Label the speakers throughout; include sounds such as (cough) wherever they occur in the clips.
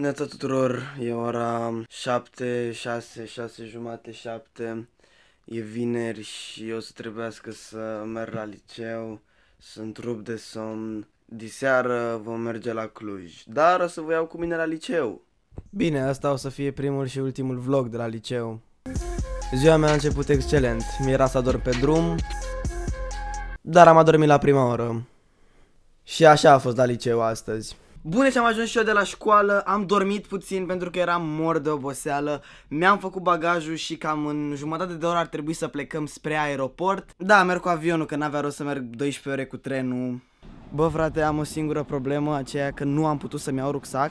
Speaker 1: Neața tuturor, e ora 7, 6, 6 jumate, 7. E vineri și o să trebuiască să merg la liceu, sunt rup de somn. Diseară vom merge la Cluj, dar o să vă iau cu mine la liceu. Bine, asta o să fie primul și ultimul vlog de la liceu. Ziua mea a început excelent, mi-era să adorm pe drum, dar am adormit la prima oră. Și așa a fost la liceu astăzi. Bune ce am ajuns și eu de la școală, am dormit puțin pentru că eram mor de oboseală, mi-am făcut bagajul și cam în jumătate de oră ar trebui să plecăm spre aeroport. Da, merg cu avionul, că n-avea rost să merg 12 ore cu trenul. Bă, frate, am o singură problemă, aceea că nu am putut să-mi iau rucsac,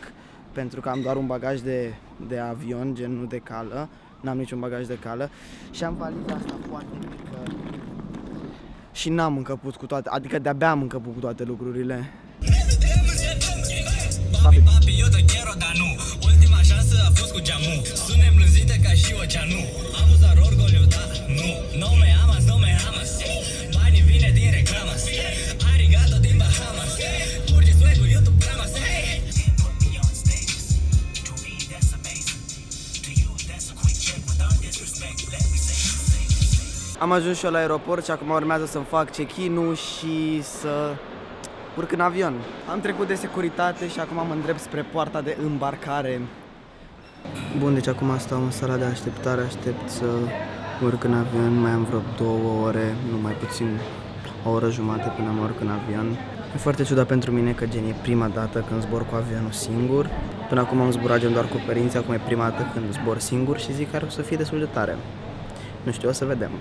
Speaker 1: pentru că am doar un bagaj de, de avion, gen nu de cală, n-am niciun bagaj de cală și am valiza asta foarte mică și n-am încăput cu toate, adică de-abia am încăput cu toate lucrurile.
Speaker 2: Papi, papi, eu te quiero, dar nu. Ultima șansă a fost cu geamu. Sunem lânzite ca și oceanu. Am dar orgoliu, da, nu. No me amas, no me amas. Banii vine din reclamas Arigato din Bahamas. Urge swag-ul, YouTube clamas Put me on stages To me that's amazing To you that's a quick check Without disrespect Let me say
Speaker 1: Am ajuns și eu la aeroport și acum urmează să-mi fac check-in-ul și să urc în avion. Am trecut de securitate și acum mă îndrept spre poarta de îmbarcare. Bun, deci acum stau în sala de așteptare, aștept să urc în avion, mai am vreo două ore, nu mai puțin, o oră jumate până mă urc în avion. E foarte ciudat pentru mine că gen e prima dată când zbor cu avionul singur. Până acum am zburat gen doar cu părinții, acum e prima dată când zbor singur și zic că o să fie destul de tare. Nu știu, o să vedem.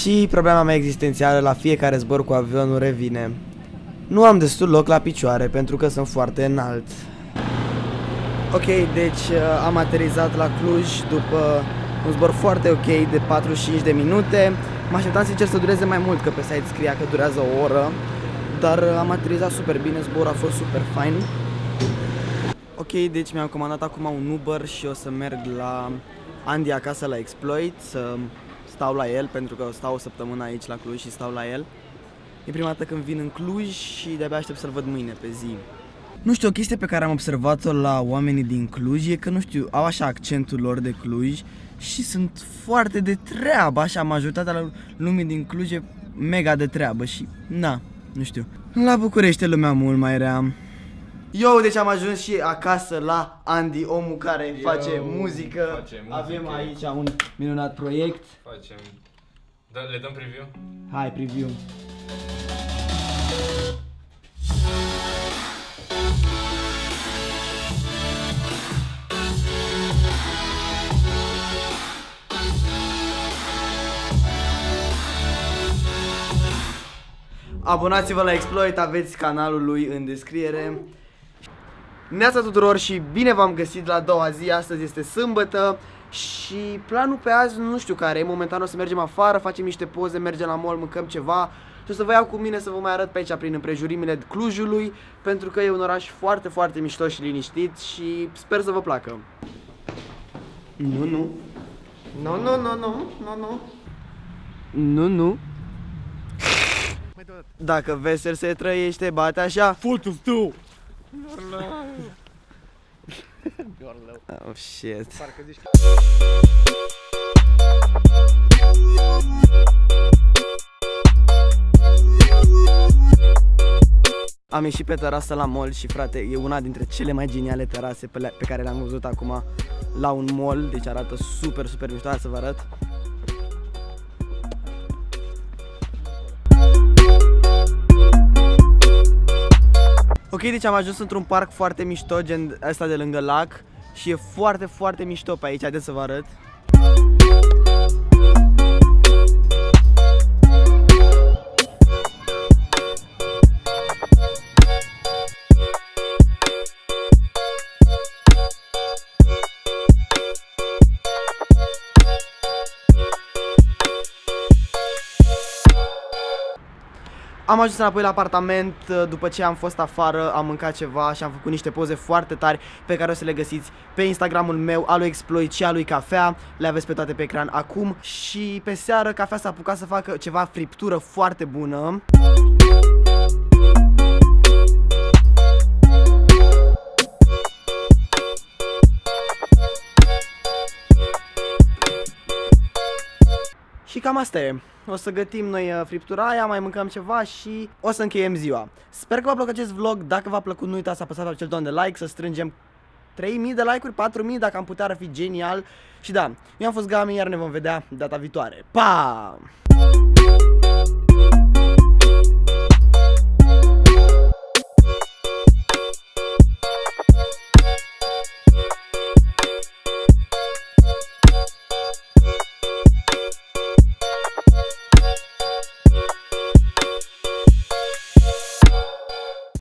Speaker 1: Și problema mea existențială la fiecare zbor cu avionul revine. Nu am destul loc la picioare pentru că sunt foarte înalt. Ok, deci uh, am aterizat la Cluj după un zbor foarte ok de 45 de minute. Mă așteptam sincer să dureze mai mult, că pe site scria că durează o oră. Dar uh, am aterizat super bine, zborul a fost super fain. Ok, deci mi-am comandat acum un Uber și o să merg la Andy acasă la Exploit să stau la el pentru că stau o săptămână aici la Cluj și stau la el. E prima dată când vin în Cluj și de-abia aștept să-l văd mâine pe zi. Nu știu, o chestie pe care am observat-o la oamenii din Cluj e că, nu știu, au așa accentul lor de Cluj și sunt foarte de treabă, așa, majoritatea lumii din Cluj e mega de treabă și, na, nu știu. La București e lumea mult mai rea. Eu, deci am ajuns și acasă la Andy, omul care
Speaker 3: Yo,
Speaker 1: face muzică.
Speaker 3: face muzică.
Speaker 1: Avem aici un minunat proiect.
Speaker 3: Facem... Da, le dăm preview?
Speaker 1: Hai, preview. Abonați-vă la Exploit, aveți canalul lui în descriere. Neața tuturor și bine v-am găsit la a doua zi, astăzi este sâmbătă și planul pe azi nu știu care e, momentan o să mergem afară, facem niște poze, mergem la mall, mâncăm ceva și o să vă iau cu mine să vă mai arăt pe aici prin împrejurimile Clujului pentru că e un oraș foarte, foarte mișto și liniștit și sper să vă placă. Nu, nu. Nu, nu, nu, nu, nu, nu. Nu, nu. Dacă vesel se trăiește, bate așa.
Speaker 4: Fotos tu! (laughs)
Speaker 1: Oh shit.
Speaker 4: Parcă zici
Speaker 1: Am ieșit pe terasă la mall și frate, e una dintre cele mai geniale terase pe, le- pe care le-am văzut acum la un mall, deci arată super, super mișto, Hai să vă arăt. Ok, deci am ajuns într-un parc foarte mișto, gen ăsta de lângă lac și e foarte, foarte mișto pe aici, haideți să vă arăt. Am ajuns înapoi la apartament, uh, după ce am fost afară, am mâncat ceva și am făcut niște poze foarte tari pe care o să le găsiți pe Instagramul meu, al lui Exploit și al lui Cafea. Le aveți pe toate pe ecran acum și pe seară Cafea s-a apucat să facă ceva friptură foarte bună. Cam asta e. O să gătim noi uh, friptura aia, mai mâncăm ceva și o să încheiem ziua. Sper că v-a plăcut acest vlog. Dacă v-a plăcut, nu uitați să apăsați pe acel don de like, să strângem 3000 de like-uri, 4000 dacă am putea, ar fi genial. Și da, eu am fost Gami, iar ne vom vedea data viitoare. Pa!